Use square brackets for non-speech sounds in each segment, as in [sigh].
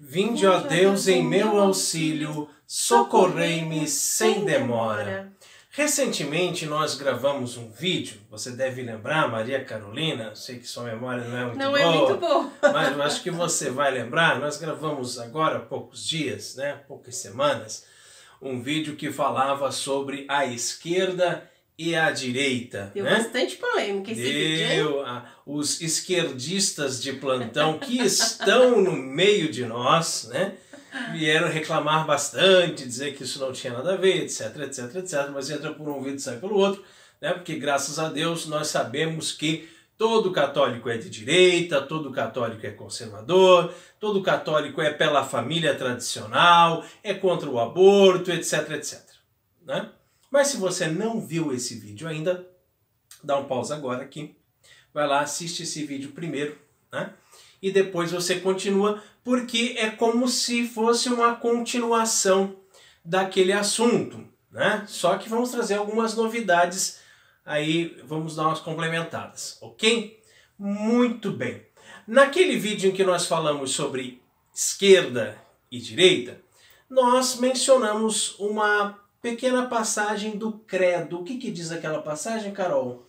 Vinde, ó Deus, em meu auxílio, socorrei-me sem demora. Recentemente nós gravamos um vídeo, você deve lembrar, Maria Carolina, sei que sua memória não é muito não boa. Não é muito boa. [laughs] mas eu acho que você vai lembrar, nós gravamos agora há poucos dias, né, poucas semanas, um vídeo que falava sobre a esquerda e a direita. Deu né? bastante polêmica esse Deu, vídeo, hein? os esquerdistas de plantão que estão no meio de nós, né? Vieram reclamar bastante, dizer que isso não tinha nada a ver, etc, etc, etc. Mas entra por um ouvido e sai pelo outro, né? Porque graças a Deus nós sabemos que todo católico é de direita, todo católico é conservador, todo católico é pela família tradicional, é contra o aborto, etc, etc. Né? Mas se você não viu esse vídeo ainda, dá um pausa agora aqui, vai lá, assiste esse vídeo primeiro, né? E depois você continua, porque é como se fosse uma continuação daquele assunto, né? Só que vamos trazer algumas novidades aí, vamos dar umas complementadas, ok? Muito bem. Naquele vídeo em que nós falamos sobre esquerda e direita, nós mencionamos uma pequena passagem do credo. O que, que diz aquela passagem, Carol?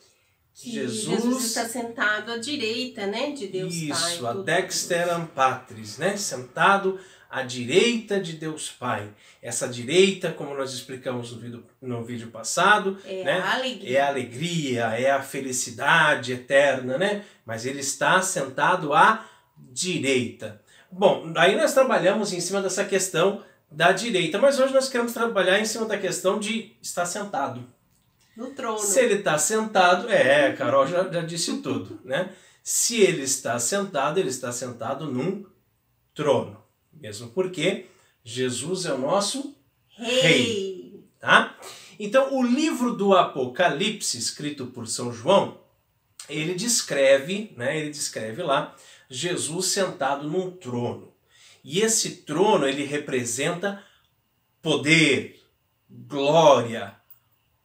Que Jesus... Jesus está sentado à direita, né, de Deus Isso, Pai. Isso, a dexteram patris, né, sentado à direita de Deus Pai. Essa direita, como nós explicamos no vídeo, no vídeo passado, é né, a alegria. é a alegria, é a felicidade eterna, né? Mas ele está sentado à direita. Bom, aí nós trabalhamos em cima dessa questão da direita, mas hoje nós queremos trabalhar em cima da questão de estar sentado. No trono. Se ele está sentado, é, Carol já, já disse tudo, né? Se ele está sentado, ele está sentado num trono. Mesmo porque Jesus é o nosso rei. rei tá? Então, o livro do Apocalipse, escrito por São João, ele descreve, né, ele descreve lá Jesus sentado num trono. E esse trono ele representa poder, glória,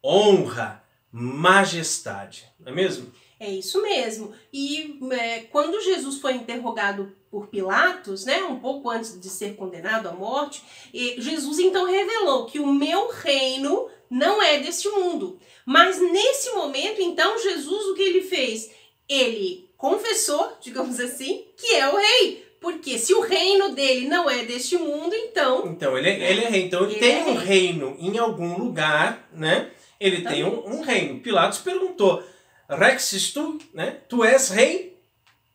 honra, majestade, não é mesmo? É isso mesmo. E é, quando Jesus foi interrogado por Pilatos, né, um pouco antes de ser condenado à morte, Jesus então revelou que o meu reino não é deste mundo. Mas nesse momento, então, Jesus o que ele fez? Ele confessou, [laughs] digamos assim, que é o rei. Porque se o reino dele não é deste mundo, então. Então, ele, é, ele é rei. Então, ele, ele tem é um reino em algum lugar, né? Ele tem um, um, reino. Pilatos perguntou: Rex, tu, né? Tu és rei?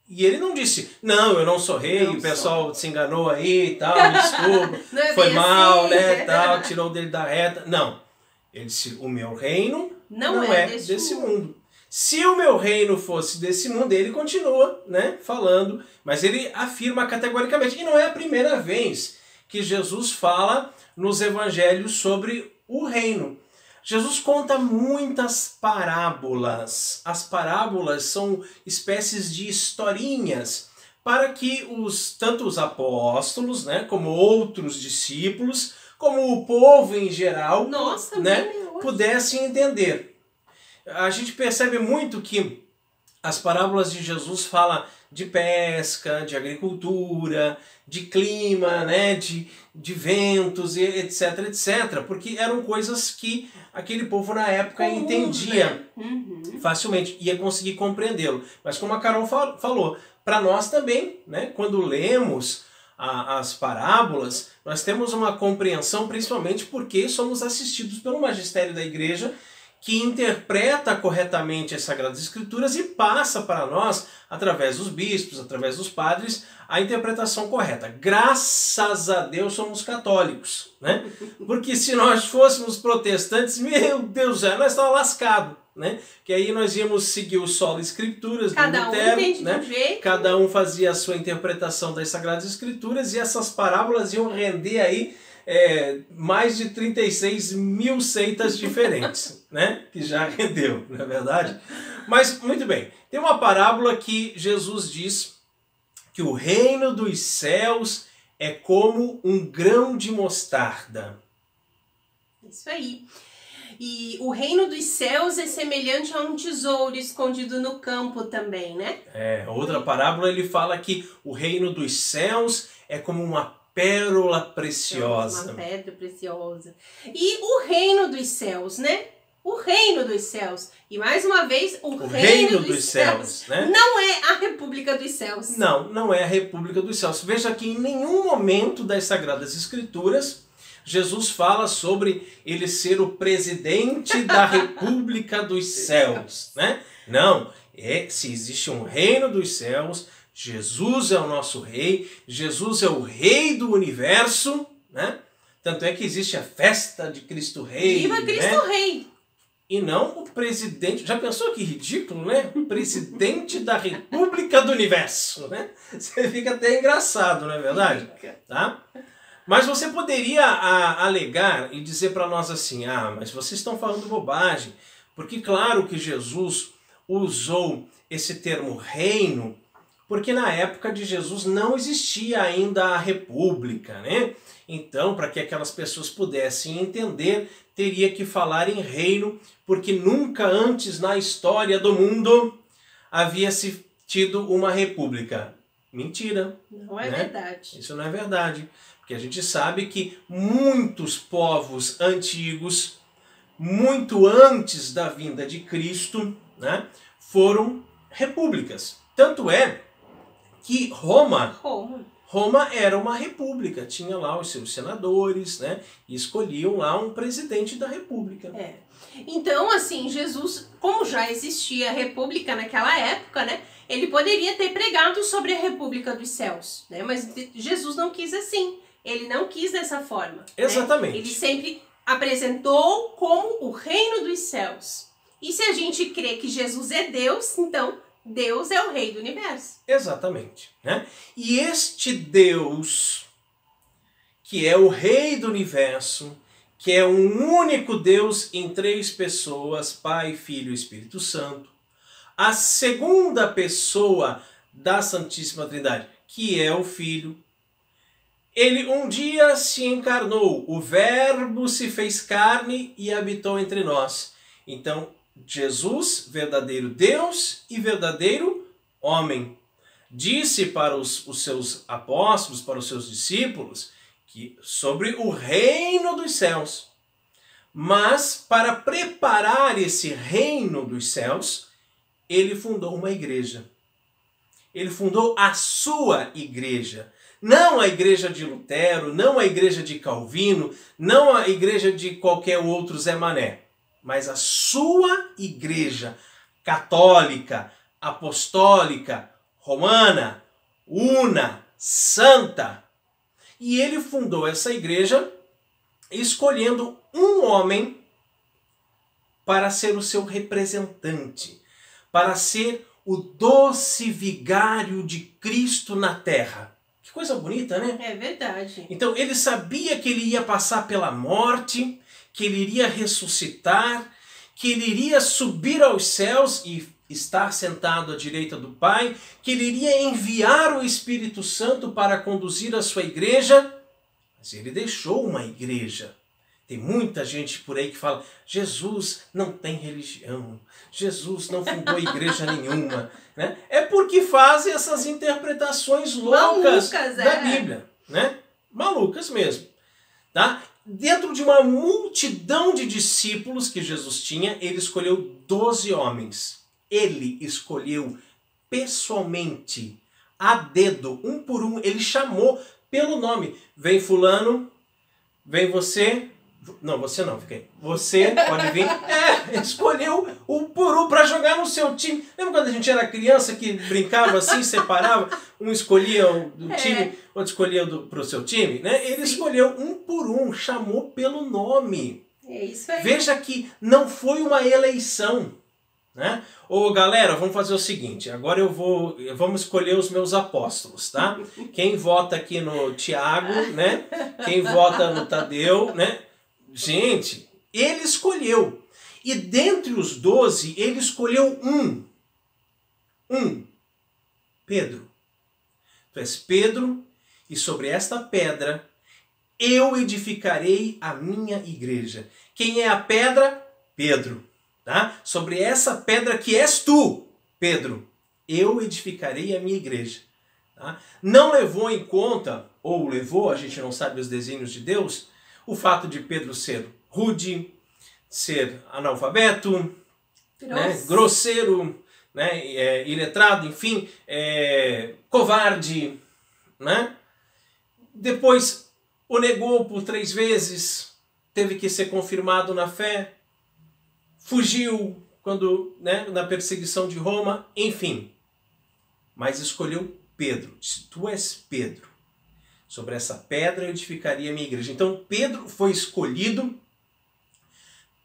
E ele não disse, não, eu não sou rei, não o pessoal sou. se enganou aí e tal, desculpa, [laughs] é foi mal, assim. né, tal, tirou dele da reta. Não. Ele disse, o meu reino não, não é, é, desse, desse mundo. mundo. Se o meu reino fosse desse mundo, ele continua, né, falando, mas ele afirma categoricamente. E não é a primeira vez que Jesus fala nos evangelhos sobre o reino. Jesus conta muitas parábolas. As parábolas são espécies de historinhas para que os tanto os apóstolos, né, como outros discípulos, como o povo em geral, Nossa, né, pudessem entender. A gente percebe muito que as parábolas de Jesus falam de pesca, de agricultura, de clima, né, de, de ventos, etc, etc, porque eram coisas que aquele povo na época Comum, entendia né? uhum. facilmente, ia conseguir compreendê-lo. Mas como a Carol falou, para nós também, né, quando lemos a, as parábolas, nós temos uma compreensão principalmente porque somos assistidos pelo magistério da igreja que interpreta corretamente as Sagradas Escrituras e passa para nós, através dos bispos, através dos padres, a interpretação correta. Graças a Deus somos católicos, né? Porque se nós fôssemos protestantes, meu Deus, já nós estávamos lascados, né? Que aí nós íamos seguir o solo escrituras Cada do Lutero, um né? um. Cada um fazia a sua interpretação das Sagradas Escrituras e essas parábolas iam render aí é, mais de 36 mil seitas diferentes, [laughs] né? Que já rendeu, não é verdade? Mas, muito bem, tem uma parábola que Jesus diz que o reino dos céus é como um grão de mostarda. Isso aí. E o reino dos céus é semelhante a um tesouro escondido no campo também, né? É, outra parábola ele fala que o reino dos céus é como uma pérola preciosa. Uma pedra preciosa. E o reino dos céus, né? O reino dos céus. E mais uma vez, o, O reino, reino dos, dos céus, céus, né? não é a república dos céus. Não, não é a República dos Céus. Veja que em nenhum momento das Sagradas Escrituras Jesus fala sobre ele ser o presidente da República dos Céus, né? Não, é se existe um reino dos céus, Jesus é o nosso rei, Jesus é o rei do universo, né? Tanto é que existe a festa de Cristo Rei, Viva né? Cristo Rei! E não o presidente. Já pensou que ridículo, né? Presidente da República do Universo, né? Você fica até engraçado, não é verdade? Tá? Mas você poderia a, alegar e dizer para nós assim: ah, mas vocês estão falando bobagem, porque claro que Jesus usou esse termo reino, porque na época de Jesus não existia ainda a república, né? Então, para que aquelas pessoas pudessem entender, teria que falar em reino, porque nunca antes na história do mundo havia se tido uma república. Mentira. Não é Né? verdade. Isso não é verdade. Porque a gente sabe que muitos povos antigos, muito antes da vinda de Cristo, né, foram repúblicas. Tanto é que Roma, Como? Roma era uma república, tinha lá os seus senadores, né, e escolhiam lá um presidente da república. É. Então, assim, Jesus, como já existia a república naquela época, né? Ele poderia ter pregado sobre a república dos céus, né? Mas Jesus não quis assim. Ele não quis dessa forma. né? Exatamente. Ele sempre apresentou como o reino dos céus. E se a gente crê que Jesus é Deus, então Deus é o rei do universo. Exatamente. Né? E este Deus, que é o Rei do Universo, que é um único Deus em três pessoas, Pai, Filho e Espírito Santo, a segunda pessoa da Santíssima Trindade, que é o Filho, ele um dia se encarnou, o Verbo se fez carne e habitou entre nós. Então, Jesus, verdadeiro Deus e verdadeiro homem, disse para os, os seus apóstolos, para os seus discípulos, que sobre o reino dos céus. Mas para preparar esse reino dos céus, ele fundou uma igreja. Ele fundou a sua igreja. Não a igreja de Lutero, não a igreja de Calvino, não a igreja de qualquer outro Zé Mané, mas a sua igreja católica, apostólica, romana, una, santa. E ele fundou essa igreja escolhendo um homem para ser o seu representante, para ser o doce vigário de Cristo na terra. Que coisa bonita, né? É verdade. Então ele sabia que ele ia passar pela morte, que ele iria ressuscitar, que ele iria subir aos céus e estar sentado à direita do Pai, que ele iria enviar o Espírito Santo para conduzir a sua igreja. Mas ele deixou uma igreja. Tem muita gente por aí que fala: Jesus não tem religião, Jesus não fundou igreja nenhuma. [laughs] Né? É porque fazem essas interpretações loucas Malucas, da é. Bíblia. Né? Malucas mesmo. Tá? Dentro de uma multidão de discípulos que Jesus tinha, ele escolheu 12 homens. Ele escolheu pessoalmente, a dedo, um por um, ele chamou pelo nome. Vem fulano, vem você. Não, você não, fica aí. Você pode vir. É, escolheu um por um para jogar no seu time. Lembra quando a gente era criança que brincava assim, separava? Um escolhia o do É. time, outro escolhia do, pro seu time, né? Ele escolheu um por um, chamou pelo nome. É isso aí. Veja que não foi uma eleição. Né? Ô galera, vamos fazer o seguinte: agora eu vou. Vamos escolher os meus apóstolos, tá? [laughs] Quem vota aqui no Tiago, né? Quem vota no Tadeu, né? Gente, ele escolheu. E dentre os doze, ele escolheu um. Um. Pedro. Tu és Pedro, e sobre esta pedra eu edificarei a minha igreja. Quem é a pedra? Pedro. Tá? Sobre essa pedra que és tu, Pedro, eu edificarei a minha igreja. Tá? Não levou em conta ou levou, a gente não sabe os desígnios de Deus, o fato de Pedro ser rude, ser analfabeto, né, grosseiro, né, é, iletrado, enfim, é, covarde, né? Depois o negou por três vezes, teve que ser confirmado na fé, fugiu quando né, na perseguição de Roma, enfim. Mas escolheu Pedro. Se tu és Pedro, sobre essa pedra eu edificaria a minha igreja. Então Pedro foi escolhido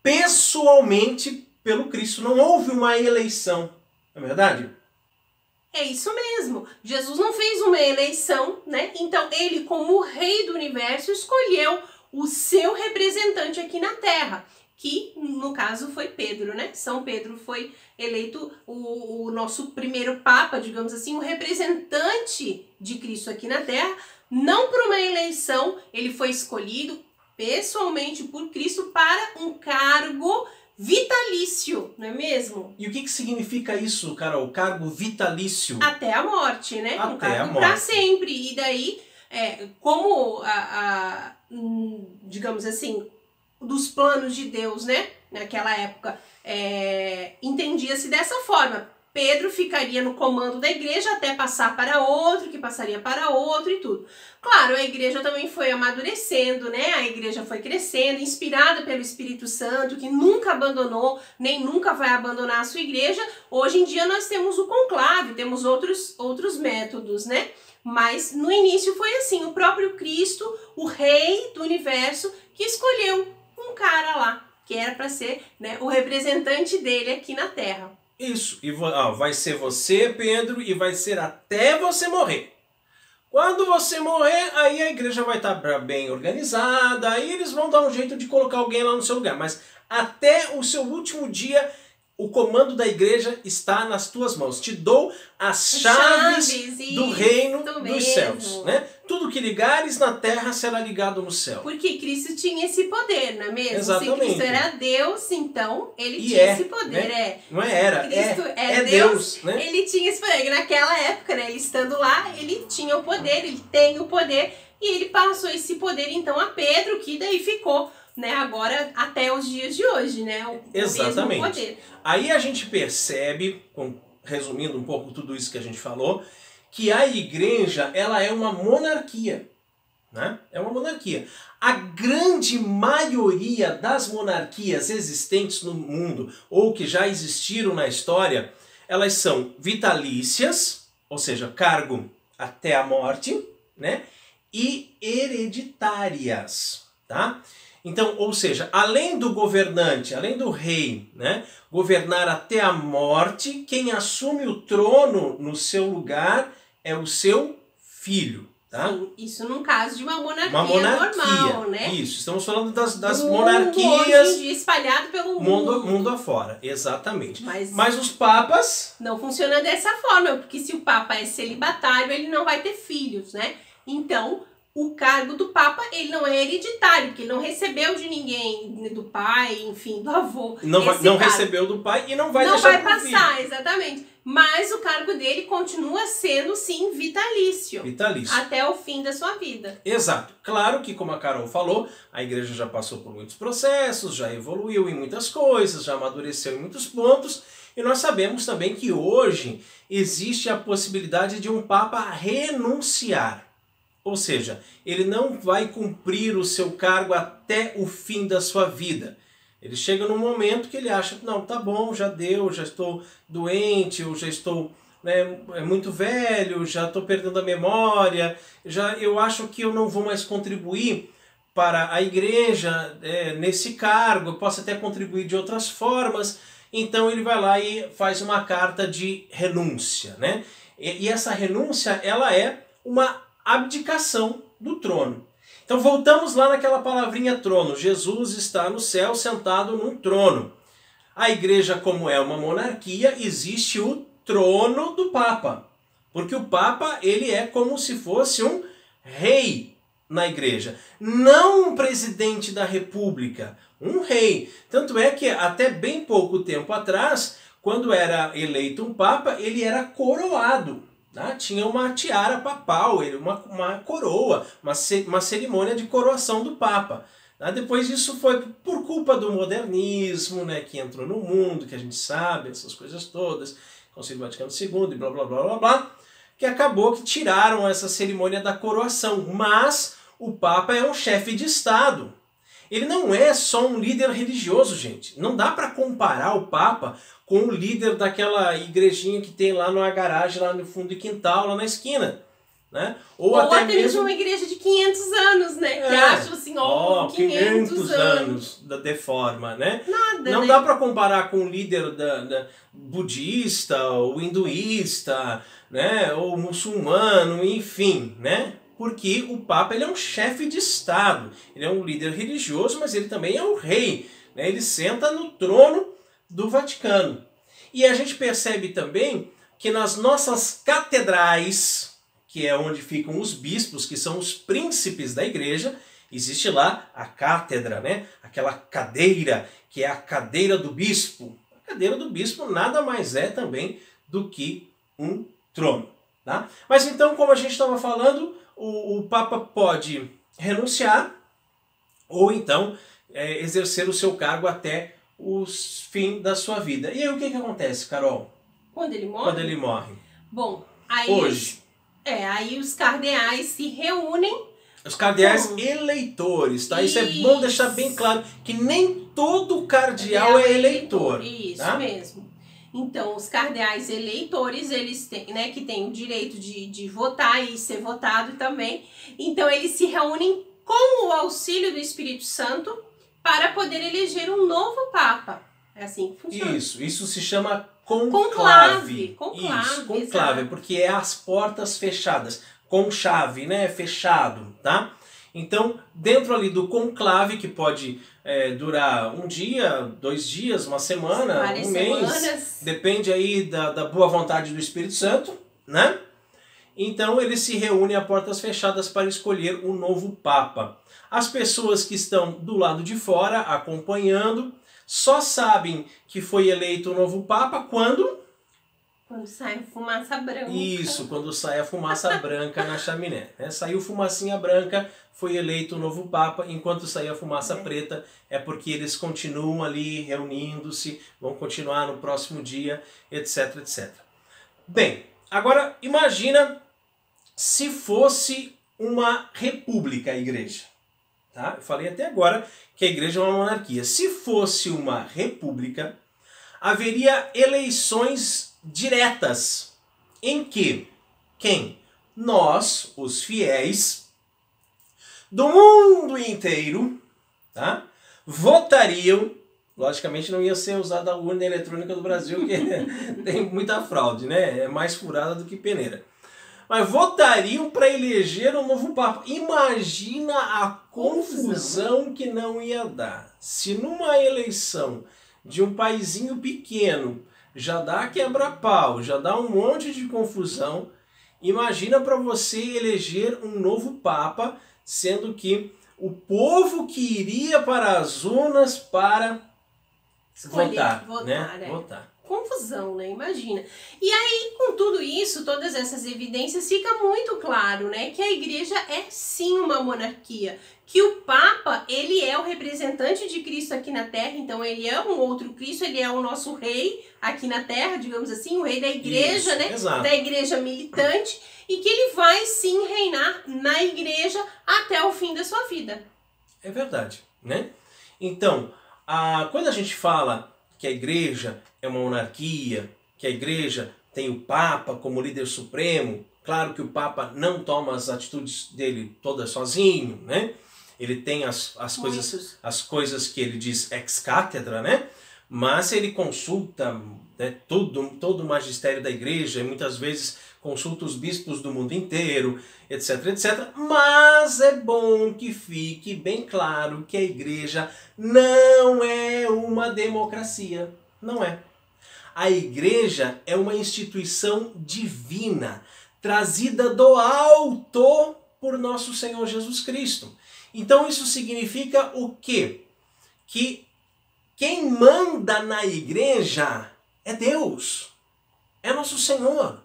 pessoalmente pelo Cristo. Não houve uma eleição, não é verdade? É isso mesmo. Jesus não fez uma eleição, né? Então ele, como rei do universo, escolheu o seu representante aqui na Terra, que no caso foi Pedro, né? São Pedro foi eleito o, o nosso primeiro papa, digamos assim, o representante de Cristo aqui na Terra, não por uma eleição, ele foi escolhido pessoalmente por Cristo para um cargo vitalício, não é mesmo? E o que, que significa isso, Carol? Cargo vitalício? Até a morte, né? Até um cargo a morte. para sempre. E daí, é, como a, a, hum, digamos assim, dos planos de Deus, né? Naquela época, é, entendia-se dessa forma. Pedro ficaria no comando da igreja até passar para outro, que passaria para outro e tudo. Claro, a igreja também foi amadurecendo, né? A igreja foi crescendo, inspirada pelo Espírito Santo, que nunca abandonou, nem nunca vai abandonar a sua igreja. Hoje em dia nós temos o conclave, temos outros, outros métodos, né? Mas no início foi assim, o próprio Cristo, o rei do universo, que escolheu um cara lá, que era para ser né, o representante dele aqui na Terra. Isso. E ó, vai ser você, Pedro, e vai ser até você morrer. Quando você morrer, aí a igreja vai estar bem organizada, aí eles vão dar um jeito de colocar alguém lá no seu lugar. Mas até o seu último dia, o comando da igreja está nas tuas mãos. Te dou as chaves, Chaves, do reino dos mesmo. céus. Né? Tudo que ligares na terra será ligado no céu. Porque Cristo tinha esse poder, não é mesmo? Exatamente. Se Cristo era Deus, então ele E tinha é, esse poder. né? É. Não é era, Cristo é, é é Deus, Deus. né? Ele tinha esse poder. Naquela época, né, ele estando lá, ele tinha o poder, ele tem o poder. E ele passou esse poder, então, a Pedro, que daí ficou, né, agora até os dias de hoje, né? O, o Exatamente. mesmo poder. Aí a gente percebe, resumindo um pouco tudo isso que a gente falou, que a igreja ela é uma monarquia. Né? É uma monarquia. A grande maioria das monarquias existentes no mundo, ou que já existiram na história, elas são vitalícias, ou seja, cargo até a morte, né? e hereditárias, tá? Então, ou seja, além do governante, além do rei, né, governar até a morte, quem assume o trono no seu lugar é o seu filho, tá? Sim, isso num caso de uma monarquia, Uma monarquia. normal, né? Isso, estamos falando das, das Do mundo monarquias hoje em dia espalhado pelo mundo, mundo. mundo afora, exatamente. Mas, Mas os papas, não funciona dessa forma, porque se o Papa é celibatário, ele não vai ter filhos, né? Então, o cargo do Papa, ele não é hereditário, porque ele não recebeu de ninguém, do pai, enfim, do avô. não, vai- não cargo. recebeu do pai e não vai não deixar vai pro filho. passar, exatamente. Mas o cargo dele continua sendo, sim, vitalício. Vitalício. Até o fim da sua vida. Exato. Claro que, como a Carol falou, a igreja já passou por muitos processos, já evoluiu em muitas coisas, já amadureceu em muitos pontos, e nós sabemos também que hoje existe a possibilidade de um Papa renunciar. Ou seja, ele não vai cumprir o seu cargo até o fim da sua vida. Ele chega num momento que ele acha, não, tá bom, já deu, já estou doente, eu já estou né, é muito velho, já estou perdendo a memória, já eu acho que eu não vou mais contribuir para a igreja é, nesse cargo, eu posso até contribuir de outras formas. Então ele vai lá e faz uma carta de renúncia, né? E, e essa renúncia ela é uma abdicação do trono. Então voltamos lá naquela palavrinha trono. Jesus está no céu sentado num trono. A igreja, como é uma monarquia, existe o trono do Papa. Porque o Papa, ele é como se fosse um rei na igreja. Não um presidente da república, um rei. Tanto é que até bem pouco tempo atrás, quando era eleito um Papa, ele era coroado. Né? Tinha uma tiara papal, uma, uma coroa, uma, uma cerimônia de coroação do Papa. Né? Depois isso foi por culpa do modernismo, né, que entrou no mundo, que a gente sabe, essas coisas todas, Concílio Vaticano II e blá blá blá blá blá, que acabou que tiraram essa cerimônia da coroação. Mas o Papa é um chefe de Estado. Ele não é só um líder religioso, gente. Não dá para comparar o Papa com o líder daquela igrejinha que tem lá na garagem, lá no fundo do quintal, lá na esquina. Né? Ou, Ou até, até mesmo uma igreja de 500 anos, né? Que é. acha assim, ó, oh, 500, 500 anos. da deforma, né? Nada, Não né? dá para comparar com o líder da, da, budista, ou hinduísta, né? Ou muçulmano, enfim, né? Porque o Papa ele é um chefe de Estado, ele é um líder religioso, mas ele também é o rei. Né? Ele senta no trono do Vaticano. E a gente percebe também que nas nossas catedrais, que é onde ficam os bispos, que são os príncipes da igreja, existe lá a cátedra, né? Aquela cadeira que é a cadeira do bispo. A cadeira do bispo nada mais é também do que um trono, tá? Mas então, como a gente estava falando, o, o Papa pode renunciar ou então é, exercer o seu cargo até o fim da sua vida. E aí o que, que acontece, Carol? Quando ele morre? Quando ele morre. Bom, aí hoje. É, aí os cardeais se reúnem. Os cardeais com... eleitores, tá? Isso. Isso. é bom deixar bem claro que nem todo cardeal é, é eleitor. Isso tá? mesmo. Então, os cardeais eleitores, eles têm, né, que têm o direito de, de votar e ser votado também. Então, eles se reúnem com o auxílio do Espírito Santo para poder eleger um novo Papa. É assim que funciona. Isso, isso se chama conclave. Conclave, conclave Isso, conclave, exato. porque é as portas fechadas, com chave, né? Fechado, tá? Então, dentro ali do conclave, que pode é, durar um dia, dois dias, uma semana, Várias um mês, semanas. depende aí da, da boa vontade do Espírito Santo, né? Então, ele se reúne a portas fechadas para escolher o um novo Papa. As pessoas que estão do lado de fora acompanhando só sabem que foi eleito o novo Papa quando? Quando sai fumaça branca. Isso, quando sai a fumaça [laughs] branca na chaminé. Né? Saiu fumacinha branca, foi eleito o novo Papa, enquanto sair a fumaça é. preta é porque eles continuam ali reunindo-se, vão continuar no próximo dia, etc, etc. Bem, agora imagina se fosse uma república a igreja. Tá? Eu falei até agora que a igreja é uma monarquia. Se fosse uma república, haveria eleições diretas em que quem? Nós, os fiéis do mundo inteiro, tá? votariam. Logicamente não ia ser usada a urna eletrônica do Brasil, que [laughs] tem muita fraude, né? É mais furada do que peneira mas votariam para eleger um novo Papa. Imagina a confusão que não ia dar. Se numa eleição de um paizinho pequeno já dá quebra-pau, já dá um monte de confusão, imagina para você eleger um novo Papa, sendo que o povo que iria para as urnas para Escolher, votar, votar, né? É. Votar confusão, né? Imagina. E aí, com tudo isso, todas essas evidências, fica muito claro, né, que a igreja é sim uma monarquia, que o Papa, ele é o representante de Cristo aqui na Terra, então ele é um outro Cristo, ele é o nosso rei aqui na Terra, digamos assim, o rei da igreja, isso, né? Exato. Da igreja militante, e que ele vai sim reinar na igreja até o fim da sua vida. É verdade, né? Então, a, quando a gente fala que a igreja é uma monarquia, que a igreja tem o Papa como líder supremo. Claro que o Papa não toma as atitudes dele todas sozinho, né? Ele tem as, as, coisas, as coisas que ele diz ex cátedra, né? Mas ele consulta né, todo, todo o magistério da igreja e muitas vezes consulta os bispos do mundo inteiro, etc, etc. Mas é bom que fique bem claro que a igreja não é uma democracia. Não é. A igreja é uma instituição divina, trazida do alto por nosso Senhor Jesus Cristo. Então isso significa o quê? Que quem manda na igreja é Deus, é nosso Senhor.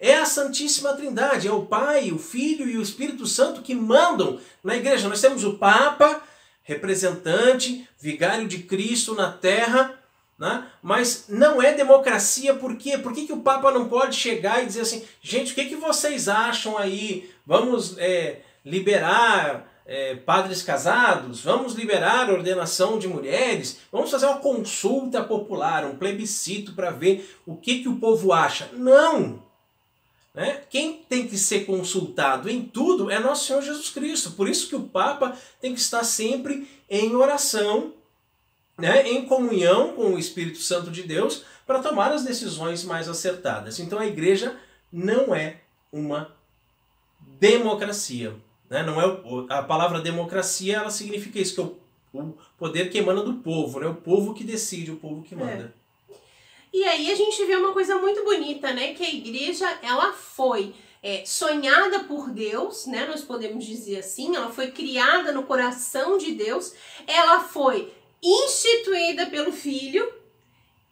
É a Santíssima Trindade, é o Pai, o Filho e o Espírito Santo que mandam na igreja. Nós temos o Papa, representante, vigário de Cristo na terra, né? mas não é democracia, por quê? Por que, que o Papa não pode chegar e dizer assim, gente, o que, que vocês acham aí? Vamos é, liberar é, padres casados, vamos liberar ordenação de mulheres, vamos fazer uma consulta popular, um plebiscito para ver o que, que o povo acha. Não! Né? Quem tem que ser consultado em tudo é nosso Senhor Jesus Cristo. Por isso que o Papa tem que estar sempre em oração, né? em comunhão com o Espírito Santo de Deus, para tomar as decisões mais acertadas. Então a igreja não é uma democracia. Né? Não é o, a palavra democracia ela significa isso, que é o, o, poder que emana do povo, né? o povo que decide, o povo que manda. É. E aí a gente vê uma coisa muito bonita, né? Que a igreja ela foi é, sonhada por Deus, né? Nós podemos dizer assim, ela foi criada no coração de Deus, ela foi instituída pelo Filho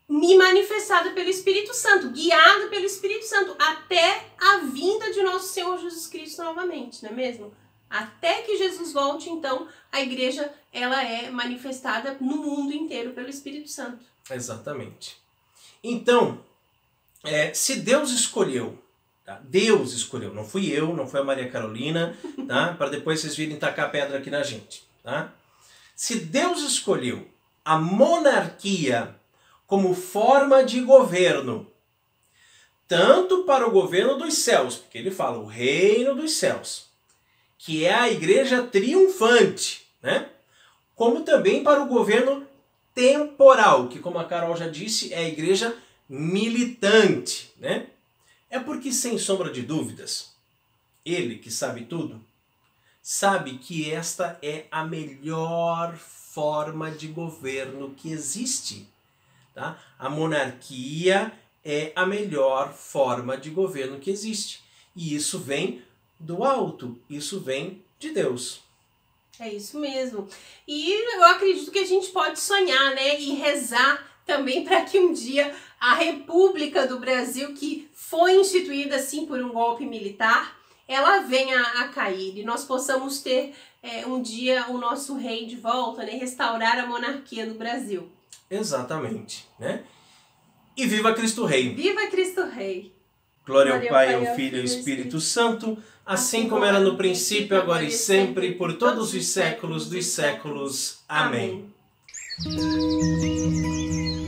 e manifestada pelo Espírito Santo, guiada pelo Espírito Santo até a vinda de nosso Senhor Jesus Cristo novamente, não é mesmo? Até que Jesus volte, então, a igreja ela é manifestada no mundo inteiro pelo Espírito Santo. Exatamente. Então, é, se Deus escolheu, tá? Deus escolheu, não fui eu, não foi a Maria Carolina, tá? [laughs] para depois vocês virem tacar pedra aqui na gente. Tá? Se Deus escolheu a monarquia como forma de governo, tanto para o governo dos céus, porque ele fala o reino dos céus, que é a igreja triunfante, né? como também para o governo temporal, que como a Carol já disse, é a igreja militante, né? É porque sem sombra de dúvidas, ele que sabe tudo, sabe que esta é a melhor forma de governo que existe, tá? A monarquia é a melhor forma de governo que existe. E isso vem do alto, isso vem de Deus. É isso mesmo. E eu acredito que a gente pode sonhar, né? E rezar também para que um dia a República do Brasil, que foi instituída assim por um golpe militar, ela venha a cair e nós possamos ter é, um dia o nosso rei de volta, né? Restaurar a monarquia no Brasil. Exatamente, né? E viva Cristo Rei! Viva Cristo Rei! Glória, Glória ao Pai, ao Filho e ao Espírito Santo assim, assim como era no princípio, agora e sempre, por todos os séculos dos séculos. Amém. Amém.